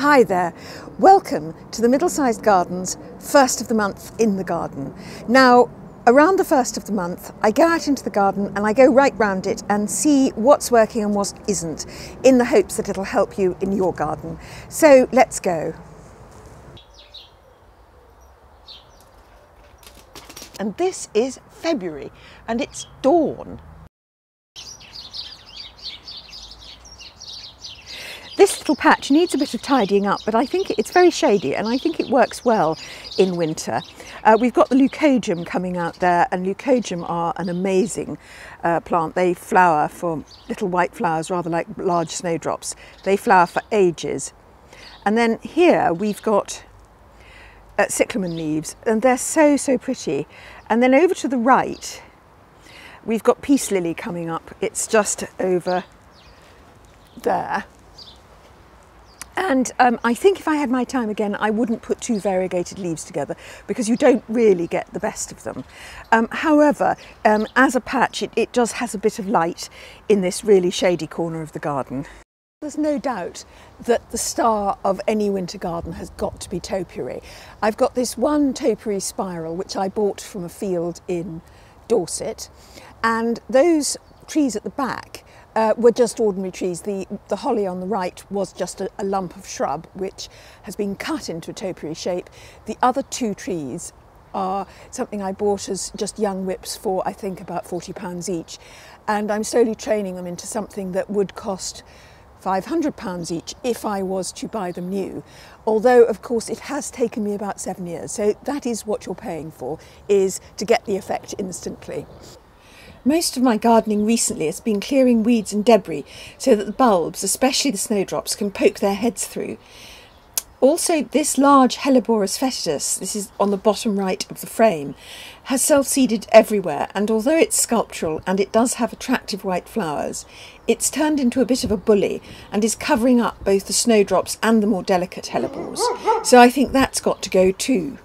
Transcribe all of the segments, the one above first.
Hi there, welcome to the Middle Sized Gardens first of the month in the garden. Now, around the first of the month, I go out into the garden and I go right round it and see what's working and what isn't, in the hopes that it'll help you in your garden. So let's go. And this is February and it's dawn. This little patch needs a bit of tidying up, but I think it's very shady and I think it works well in winter. Uh, we've got the leucojum coming out there and leucojum are an amazing uh, plant. They flower for little white flowers, rather like large snowdrops. They flower for ages. And then here we've got uh, cyclamen leaves and they're so, so pretty. And then over to the right, we've got peace lily coming up. It's just over there. And um, I think if I had my time again, I wouldn't put two variegated leaves together because you don't really get the best of them. Um, however, um, as a patch, it, it just has a bit of light in this really shady corner of the garden. There's no doubt that the star of any winter garden has got to be topiary. I've got this one topiary spiral which I bought from a field in Dorset and those trees at the back uh, were just ordinary trees. The, the holly on the right was just a, a lump of shrub which has been cut into a topiary shape. The other two trees are something I bought as just young whips for I think about £40 each and I'm slowly training them into something that would cost £500 each if I was to buy them new. Although, of course, it has taken me about seven years. So that is what you're paying for, is to get the effect instantly. Most of my gardening recently has been clearing weeds and debris so that the bulbs, especially the snowdrops, can poke their heads through. Also, this large Helleborus foetidus, this is on the bottom right of the frame, has self-seeded everywhere and although it's sculptural and it does have attractive white flowers, it's turned into a bit of a bully and is covering up both the snowdrops and the more delicate hellebores. So I think that's got to go too.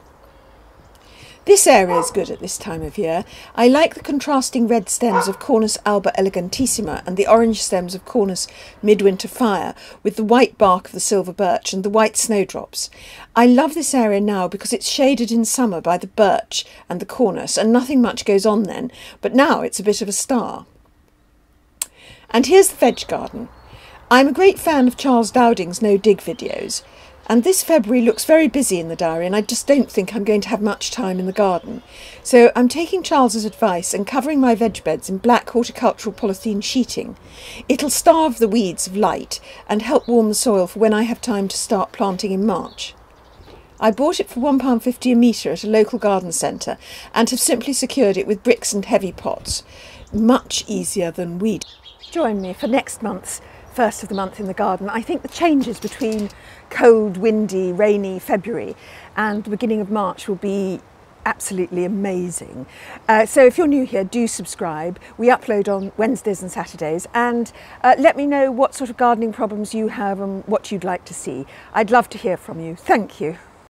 This area is good at this time of year. I like the contrasting red stems of Cornus alba elegantissima and the orange stems of Cornus midwinter fire with the white bark of the silver birch and the white snowdrops. I love this area now because it's shaded in summer by the birch and the Cornus and nothing much goes on then, but now it's a bit of a star. And here's the veg garden. I'm a great fan of Charles Dowding's no dig videos. And this February looks very busy in the diary, and I just don't think I'm going to have much time in the garden. So I'm taking Charles's advice and covering my veg beds in black horticultural polythene sheeting. It'll starve the weeds of light and help warm the soil for when I have time to start planting in March. I bought it for £1.50 a metre at a local garden centre and have simply secured it with bricks and heavy pots. Much easier than weed. Join me for next month's first of the month in the garden. I think the changes between cold, windy, rainy February and the beginning of March will be absolutely amazing. Uh, so if you're new here, do subscribe. We upload on Wednesdays and Saturdays and uh, let me know what sort of gardening problems you have and what you'd like to see. I'd love to hear from you. Thank you.